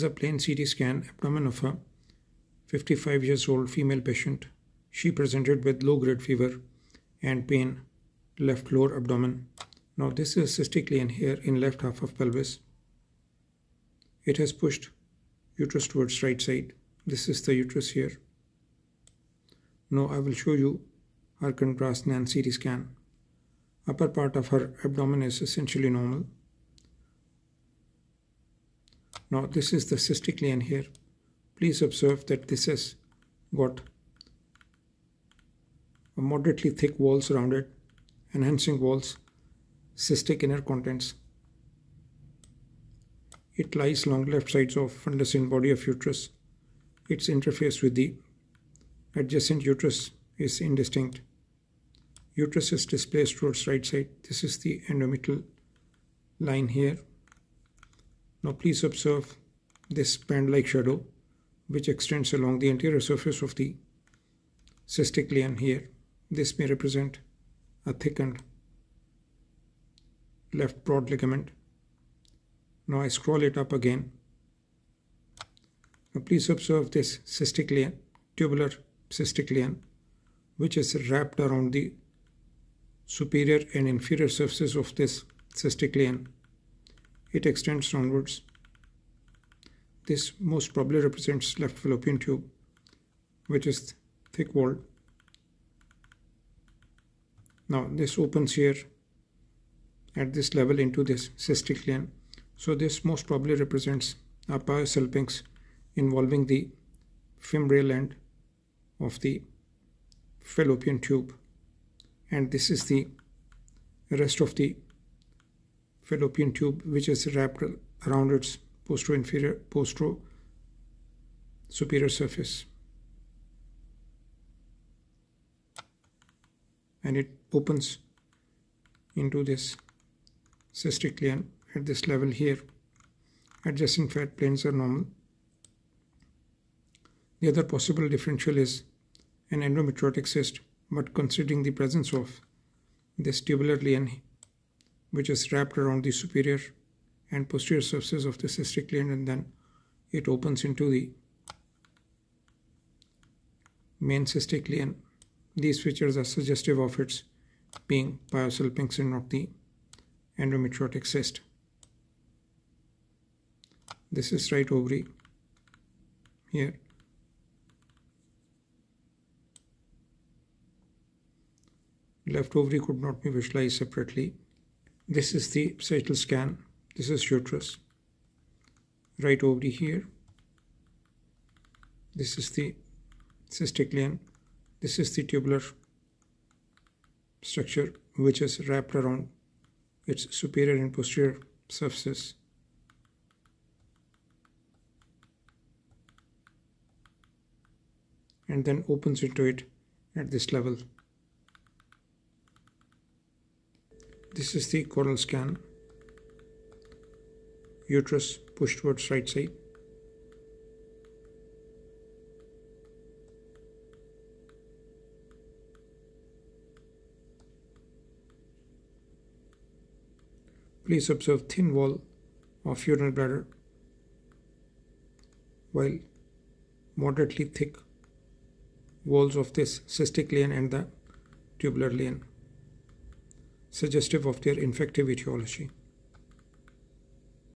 is a plain CT scan abdomen of a 55 years old female patient. She presented with low grade fever and pain left lower abdomen. Now this is cystic lesion here in left half of pelvis. It has pushed uterus towards right side. This is the uterus here. Now I will show you her contrast NAN CT scan. Upper part of her abdomen is essentially normal. Now this is the cystic lesion here. Please observe that this has got a moderately thick walls around it, enhancing walls, cystic inner contents. It lies along left sides of fundus in body of uterus. Its interface with the adjacent uterus is indistinct. Uterus is displaced towards right side. This is the endometrial line here. Now please observe this band-like shadow which extends along the anterior surface of the cystic here. This may represent a thickened left broad ligament. Now I scroll it up again. Now please observe this cystic lesion, tubular cystic lesion, which is wrapped around the superior and inferior surfaces of this cystic lesion it extends downwards. This most probably represents left fallopian tube, which is thick walled. Now this opens here at this level into this cystic lesion. So this most probably represents pyosalpinx involving the fimbrial end of the fallopian tube and this is the rest of the fallopian tube which is wrapped around its postero-inferior postero-superior surface. And it opens into this cystic lesion at this level here. Adjacent fat planes are normal. The other possible differential is an endometriotic cyst but considering the presence of this tubular lesion which is wrapped around the superior and posterior surfaces of the cystic gland and then it opens into the main cystic lesion. These features are suggestive of its being sulpinx and not the endometriotic cyst. This is right ovary here. Left ovary could not be visualized separately. This is the sagittal scan. This is uterus. Right over here. This is the cystic lesion. This is the tubular structure which is wrapped around its superior and posterior surfaces. and then opens into it at this level. This is the coronal scan. Uterus pushed towards right side. Please observe thin wall of urinary bladder while moderately thick walls of this cystic lesion and the tubular lesion suggestive of their infective etiology.